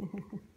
Mm-hmm.